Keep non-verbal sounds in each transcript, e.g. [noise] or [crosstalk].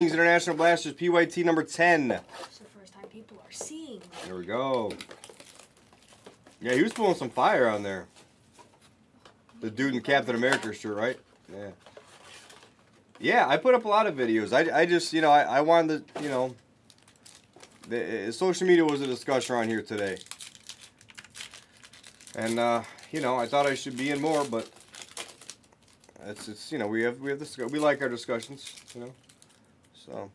International Blasters PYT number 10. It's the first time people are seeing. There we go. Yeah, he was pulling some fire on there. The dude in Captain America shirt, right? Yeah. Yeah, I put up a lot of videos. I, I just, you know, I, I wanted to, you know, the, uh, social media was a discussion around here today. And, uh, you know, I thought I should be in more, but it's, it's you know, we have, we have this, we like our discussions, you know. So,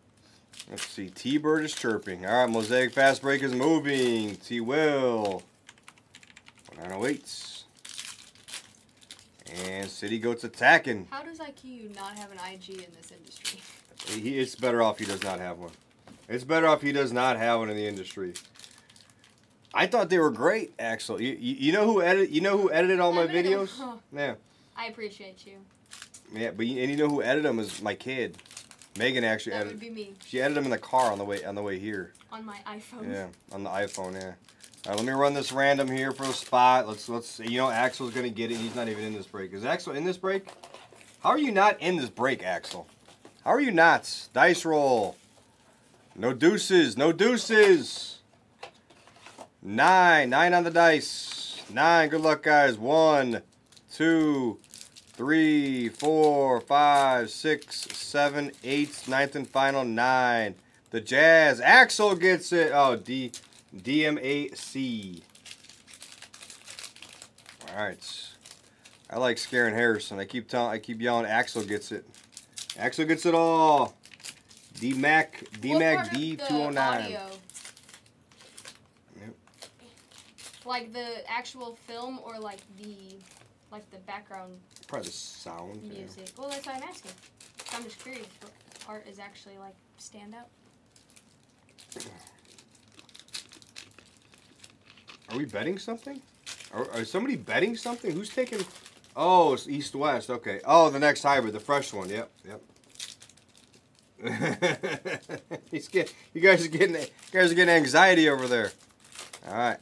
let's see. T-Bird is chirping. All right, Mosaic Fast Break is moving. T-Will. 908. And City Goat's attacking. How does IQ not have an IG in this industry? He, it's better off he does not have one. It's better off he does not have one in the industry. I thought they were great, Axel. You, you, you know who edit? You know who edited all my videos? [laughs] Yeah, I appreciate you. yeah. But you, and you know who edited them is my kid. Megan actually That would edited. be me She edited them in the car on the way on the way here. on my iPhone. Yeah, on the iPhone. Yeah. All right, let me run this random here for a spot. Let's let's. see. You know, Axel's gonna get it. He's not even in this break. Is Axel in this break? How are you not in this break, Axel? How are you not? Dice roll. No deuces. No deuces. Nine. Nine on the dice. Nine. Good luck, guys. One, two, three, four, five, six, seven, eight. Ninth and final. Nine. The Jazz. Axel gets it. Oh, D. DMAC. All right. I like scaring Harrison. I keep telling, I keep yelling. Axel gets it. Axel gets it all. DMAC, What DMAC part of the D209. Yep. Like the actual film or like the like the background Probably the sound. yeah. music. Well, that's why I'm asking. I'm just curious what part is actually like stand out. [clears throat] Are we betting something? Are, are somebody betting something? Who's taking? Oh, it's east west. Okay. Oh, the next hybrid, the fresh one. Yep. Yep. [laughs] He's get, you guys are getting you guys are getting anxiety over there. All right.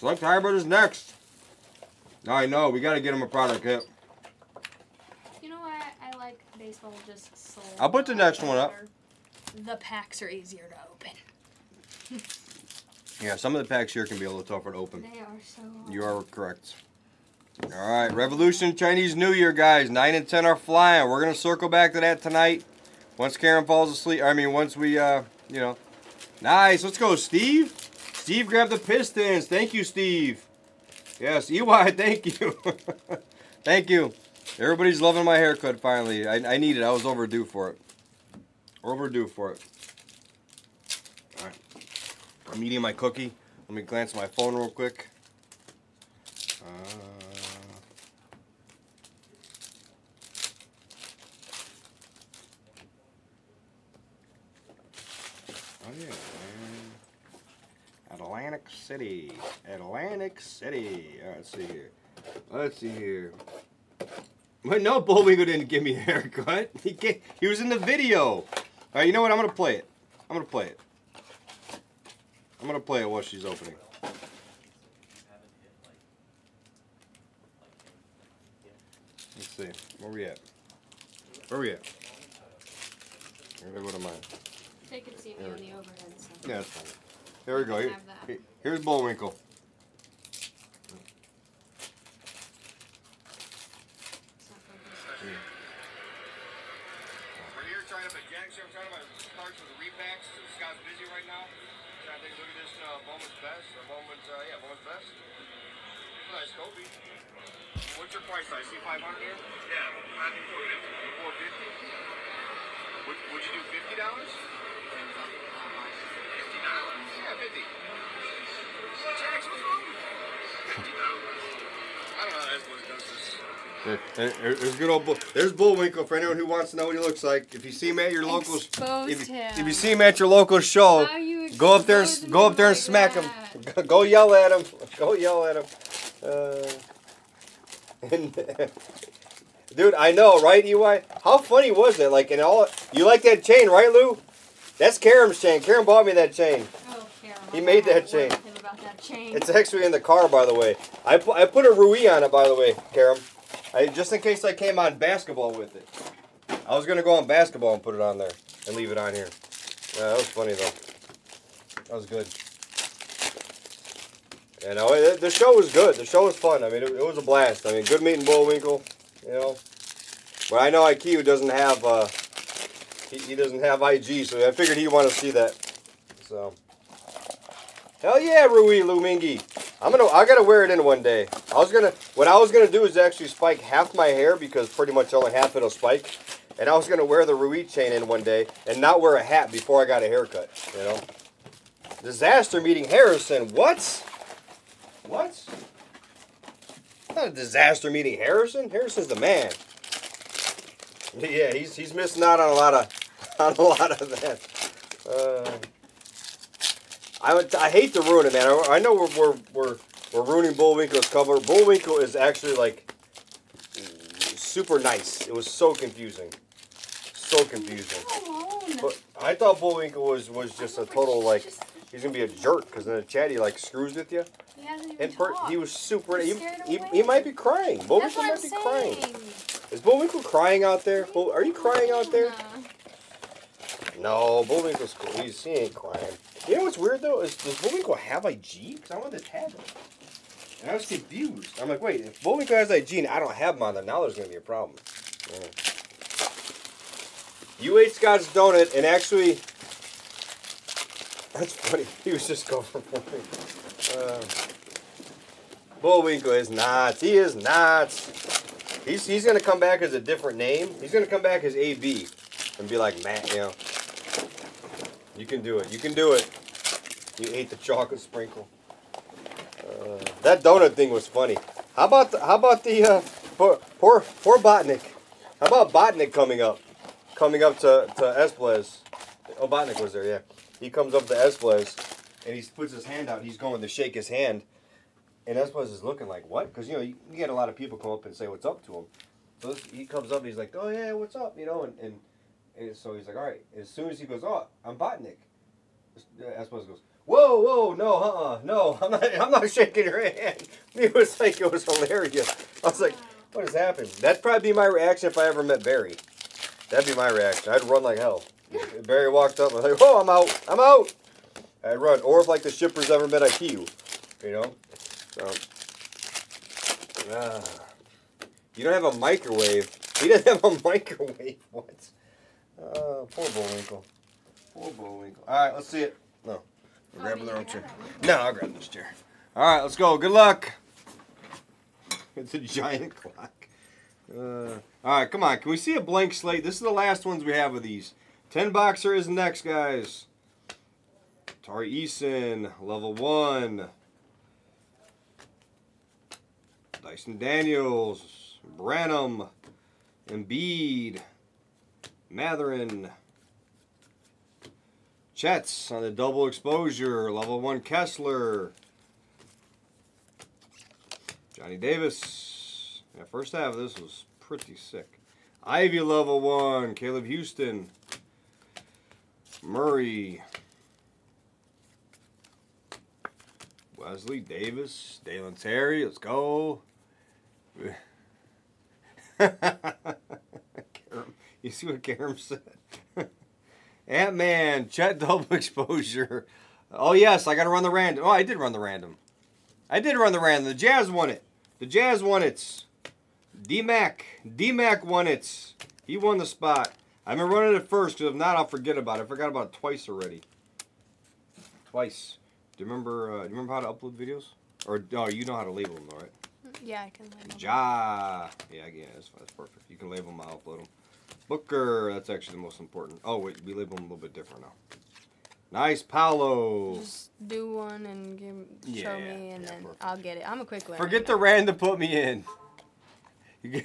Select hybrid is next. I know. We got to get him a product hit. You know why I like baseball just so. I'll put the next one up. The packs are easier to open. Yeah, some of the packs here can be a little tougher to open. They are so. You are correct. All right, Revolution Chinese New Year, guys. Nine and ten are flying. We're gonna circle back to that tonight. Once Karen falls asleep, I mean, once we, uh, you know, nice. Let's go, Steve. Steve grabbed the Pistons. Thank you, Steve. Yes, EY. [laughs] Thank you. [laughs] thank you. Everybody's loving my haircut. Finally, I, I need it. I was overdue for it. Overdue for it. All right. I'm eating my cookie. Let me glance at my phone real quick. Uh, oh yeah, man. Atlantic City. Atlantic City. All right, let's see here. Let's see here. But no, [laughs] Bullwinkle didn't give me a haircut. [laughs] He ga- he was in the video. All right, you know what? I'm gonna play it. I'm gonna play it. I'm gonna play it while she's opening. Let's see. Where we at? Where we at? Gonna go to mine. They can see me on the overhead. So. Yeah, that's fine. Here we go. Here- Have that. here- here's Bullwinkle. It's not focused. We're here trying to, Jack, I'm trying to buy cards for the repacks. Scott's busy right now. Trying to take a look at this uh, Bowman's Best. Or Bowman's, uh, yeah, Bowman's Best. Nice, Kobe. What's your price? I see 500 here? Yeah, I think 450. 450? Would, would you do $50? There, there- there's good old bull. There's Bullwinkle for anyone who wants to know what he looks like. If you see him at your local, if, you- if you see him at your local show, you go up there and go up there and like smack that? him. [laughs] Go yell at him. [laughs] Go yell at him. Uh, [laughs] and, dude, I know, right, EY? How funny was it? Like, in all, you like that chain, right, Lou? That's Karen's chain. Karen bought me that chain. Oh, Karen, He made that chain. About that chain. It's actually in the car, by the way. I, pu- I put a Rui on it, by the way, Karen. I, just in case I came on basketball with it. I was gonna go on basketball and put it on there and leave it on here. Yeah, that was funny though. That was good. You know, it, the show was good. The show was fun. I mean, it, it was a blast. I mean, good meeting Bullwinkle. You know, but I know IQ doesn't have uh, he, he doesn't have IG, so I figured he'd want to see that. So, hell yeah, Rui Lumingi. I'm gonna I gotta wear it in one day. I was gonna what I was gonna do is actually spike half my hair because pretty much only half it'll spike. And I was gonna wear the Rui chain in one day and not wear a hat before I got a haircut, you know? Disaster meeting Harrison. What? What? Not a disaster meeting Harrison. Harrison's the man. [laughs] Yeah, he's he's missing out on a lot of [laughs] on a lot of that. Uh, I would, I hate to ruin it, man. I, I know we're, we're we're we're ruining Bullwinkle's cover. Bullwinkle is actually like super nice. It was so confusing, so confusing. But I thought Bullwinkle was was just a total like he's gonna be a jerk because then the chat he like screws with you. He hasn't even And per, he was super. He, he, he might be crying. Bullwinkle might I'm be saying. crying. Is Bullwinkle crying out there? Bull, are you crying out there? No, Bullwinkle's cool. He's, he ain't crying. You know what's weird though? Is does Bullwinkle have IG? Because I to tag him. And I was confused. I'm like, wait, if Bullwinkle has IG and I don't have mine, then now there's going to be a problem. Yeah. You ate Scott's donut, and actually, that's funny. [laughs] He was just going for me. Uh, Bullwinkle is not. He is not. He's, he's going to come back as a different name. He's going to come back as AB and be like, Matt, you know. You can do it. You can do it. You ate the chocolate sprinkle. Uh, that donut thing was funny. How about the, how about the uh, poor poor poor? How about Botnick coming up, coming up to to Esplez? Oh, Botnick was there. Yeah, he comes up to Esplez, and he puts his hand out. He's going to shake his hand, and Esplez is looking like what? Because you know you, you get a lot of people come up and say what's up to him. So this, he comes up, and he's like, oh yeah, what's up? You know, and, and and so he's like, all right. As soon as he goes, oh, I'm Botnick. Esplez goes, whoa, whoa, no, uh-uh, no, [laughs] I'm not, I'm not shaking your hand. It was like it was hilarious. I was like, what has happened? That'd probably be my reaction if I ever met Barry. That'd be my reaction. I'd run like hell. If [laughs] Barry walked up, I was like, oh, I'm out, I'm out. I'd run. Or if like the shippers ever met IQ, you know. So, ah. you don't have a microwave. He doesn't have a [laughs] microwave. What? Uh, poor Bullwinkle. Poor Bullwinkle. All right, let's see it. No, you their own chair. No, I'll grab this chair. All right, let's go. Good luck. It's a giant clock. Uh, all right, come on. Can we see a blank slate? This is the last ones we have of these. Ten boxer is next, guys. Tari Eason, level one. Dyson Daniels, Branham, Embiid, Mathurin, Chets on the double exposure, level one Kessler, Johnny Davis. Yeah, first half of this was pretty sick. Ivey level one, Caleb Houstan, Murray, Wesley Davis, Dalen Terry. Let's go. [laughs] You see what Karam said? Ant Man, Chet double [laughs] exposure. Oh yes, I got to run the random. Oh, I did run the random. I did run the random. The Jazz won it. The Jazz won it. D Mac, D Mac won it. He won the spot. I've been running it first because if not, I'll forget about it. I forgot about it twice already. Twice. Do you remember? Uh, do you remember how to upload videos? Or oh, you know how to label them, though, right? Yeah, I can. label them. Ja. Yeah, yeah, that's, that's perfect. You can label them, I'll upload them. Booker, that's actually the most important. Oh, wait, we label them a little bit different now. Nice, Paolo. Just do one and give, show Yeah, me, and yeah, then perfect. I'll get it. I'm a quick learner. Forget the random put me in. [laughs]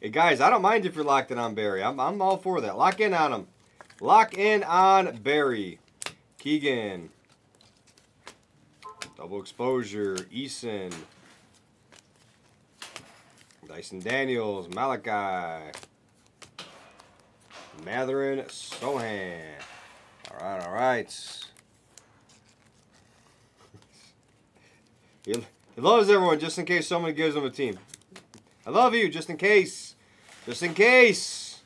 Hey, guys, I don't mind if you're locked in on Barry. I'm, I'm all for that. Lock in on him. Lock in on Barry. Keegan. Double exposure. Eason. Dyson Daniels. Malaki. Mathurin. Sochan. All right, all right. [laughs] He, he loves everyone just in case someone gives him a team. I love you, just in case. Just in case.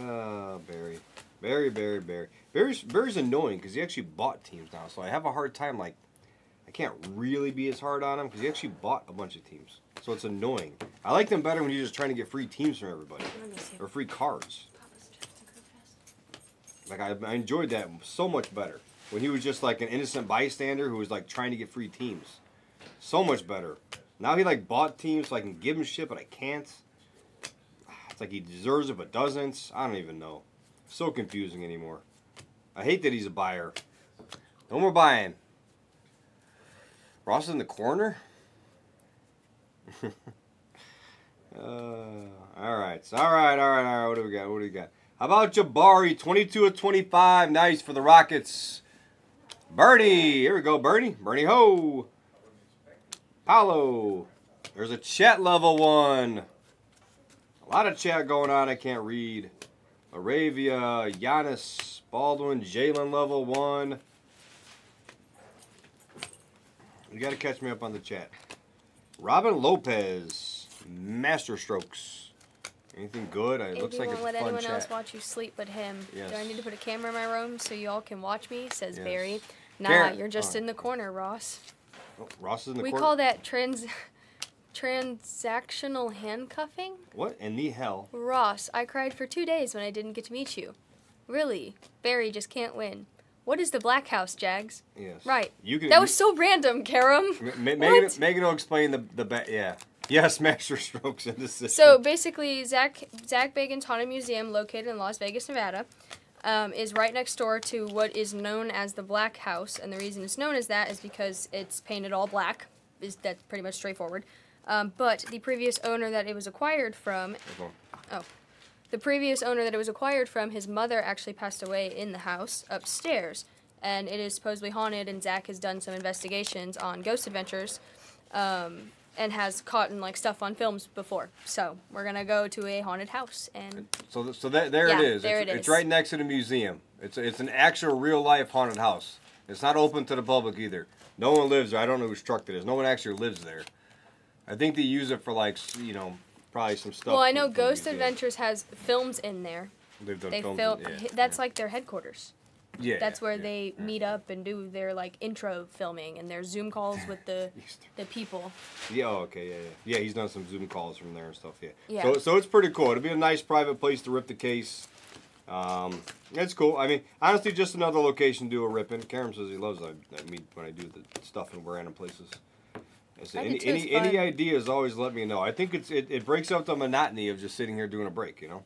Oh, Barry. Barry, Barry, Barry. Barry's, Barry's annoying because he actually bought teams now, so I have a hard time, like, I can't really be as hard on him because he actually bought a bunch of teams. So it's annoying. I like them better when you're just trying to get free teams from everybody. Or free cards. Like, I, I enjoyed that so much better. When he was just like an innocent bystander who was like trying to get free teams. So much better. Now he like bought teams so I can give him shit, but I can't. It's like he deserves it but doesn't. I don't even know. So confusing anymore. I hate that he's a buyer. No more buying. Ross in the corner? [laughs] uh, all right. All right, all right, all right. What do we got? What do we got? How about Jabari? 22 of 25. Nice for the Rockets. Bernie. Here we go, Bernie. Bernie Ho. Paolo. There's a chat level one. A lot of chat going on. I can't read. Arabia, Giannis, Baldwin, Jalen level one. You got to catch me up on the chat. Robin Lopez, Master Strokes. Anything good? It looks like it's let fun anyone chat. else watch you sleep but him, do I need to put a camera in my room so you all can watch me? Says Yes. Barry. Nah, Karen- you're just oh. in the corner, Ross. Oh, Ross is in the we corner. We call that trans [laughs] transactional handcuffing. What in the hell? Ross, I cried for two days when I didn't get to meet you. Really, Barry just can't win. What is the Black House, Jags? Yes. Right. You can. That was so random, Karam. Megan, What? Megan will explain the the yeah. Yes, [laughs] Master Strokes in the system. So basically, Zak Zak Bagans' Haunted Museum, located in Las Vegas, Nevada, um, is right next door to what is known as the Black House, and the reason it's known as that is because it's painted all black. Is that's pretty much straightforward. Um, but the previous owner that it was acquired from, Okay. the previous owner that it was acquired from, his mother actually passed away in the house upstairs, and it is supposedly haunted. And Zak has done some investigations on Ghost Adventures, um, and has caught in like stuff on films before. So we're gonna go to a haunted house, and So, th- so that there Yeah, it is. there it's, it it's right next to the museum. It's it's an actual real life haunted house. It's not open to the public either. No one lives there. I don't know whose truck it is. No one actually lives there. I think they use it for like you know probably some stuff. well, I know Ghost. Adventures has films in there. They've done They films film. in- yeah, That's yeah. like their headquarters. Yeah. That's where yeah, they yeah. meet up and do their like intro filming and their Zoom calls [laughs] with the [laughs] the people. Yeah. Oh, okay. Yeah, yeah. Yeah. He's done some Zoom calls from there and stuff. Yeah. Yeah. So, so it's pretty cool. It'll be a nice private place to rip the case. Um, it's cool. I mean, honestly, just another location to do a ripping. Karen says he loves that, that me when I do the stuff in random places. I said, I any any, any ideas, always let me know. I think it's it, it breaks up the monotony of just sitting here doing a break. You know,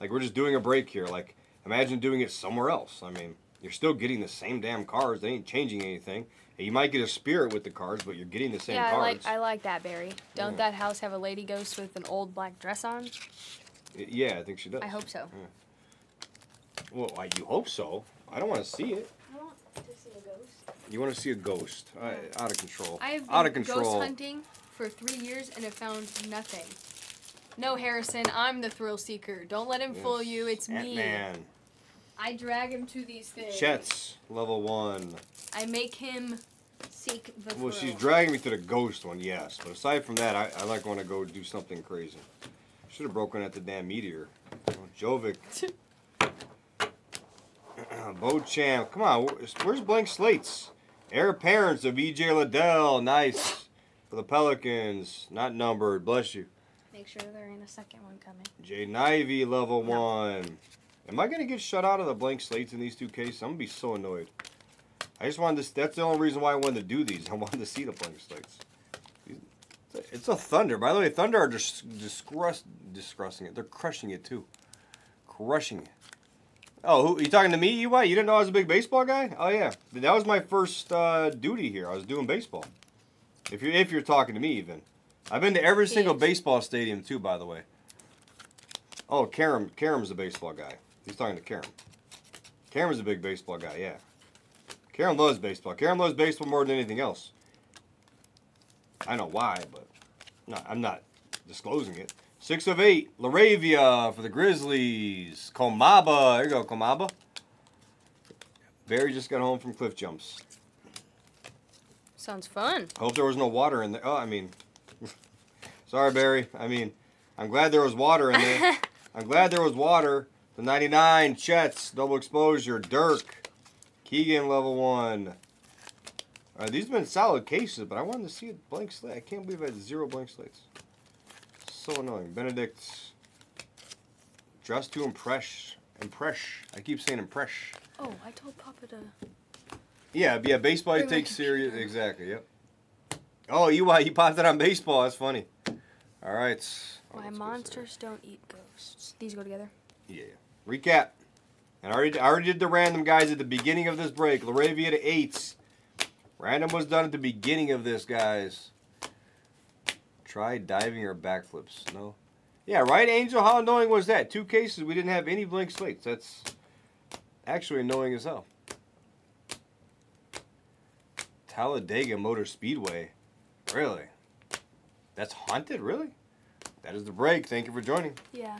like we're just doing a break here. Like imagine doing it somewhere else. I mean, you're still getting the same damn cards. They ain't changing anything. And you might get a spirit with the cards, but you're getting the same yeah, I cards. like I like that Barry. Don't Yeah. that house have a lady ghost with an old black dress on? yeah, I think she does. I hope so. Well, I, you hope so. I don't want to see it. I want to see a ghost. You want to see a ghost? I, out of control. I have been out of ghost hunting for three years and have found nothing. No, Harrison, I'm the thrill seeker. Don't let him fool you. It's me. Man, I drag him to these things. Chet's level one. I make him seek the thrill. Well, she's dragging me to the ghost one, yes. But aside from that, I, I like when I go do something crazy. Should have broken at the damn meteor. Oh, Jovic. [laughs] [clears throat] Beauchamp. Come on, where's, where's blank slates? Heir Apparents of EJ Liddell. Nice. For the Pelicans. Not numbered. Bless you. Make sure there ain't a second one coming. Jaden Ivey, level No. one. Am I gonna get shut out of the blank slates in these two cases? I'm gonna be so annoyed. I just wanted to. That's the only reason why I wanted to do these. [laughs] I wanted to see the blank slates. It's a Thunder. By the way, Thunder are just disgust, discussing it. They're crushing it too. Crushing it. Oh, who, you talking to me, EY? You didn't know I was a big baseball guy? Oh yeah, that was my first uh, duty here. I was doing baseball. If you're if you're talking to me, even. I've been to every single baseball stadium too. By the way. Oh, Karam. Karam's a baseball guy. He's talking to Karen. Karen's a big baseball guy. Yeah. Karen loves baseball. Karen loves baseball more than anything else. I know why, but no, I'm not disclosing it. Six of eight, Laravia for the Grizzlies. Komaba, there you go, Komaba. Barry just got home from cliff jumps. Sounds fun. I Hope there was no water in there. Oh, I mean, [laughs] Sorry, Barry. I mean, I'm glad there was water in there. [laughs] I'm glad there was water. The 99, Chet's, double exposure, Dirk, Keegan, level one. All right, these have been solid cases, but I wanted to see a blank slate. I can't believe I had zero blank slates. So annoying. Benedict, dress to impress. Impress. I keep saying impress. Oh, I told Papa to. Yeah, yeah, baseball you take serious. Exactly, yep. Oh, you you popped it on baseball. That's funny. All right. Oh, Why monsters don't eat ghosts. These go together. Yeah. Recap. And I already, I already did the random guys at the beginning of this break. Laravia to eights. Random was done at the beginning of this, guys. Try diving or backflips. No. Yeah, right, Angel? How annoying was that? Two cases, we didn't have any blank slates. That's actually annoying as hell. Talladega Motor Speedway. Really? That's haunted? Really? That is the break. Thank you for joining. Yeah.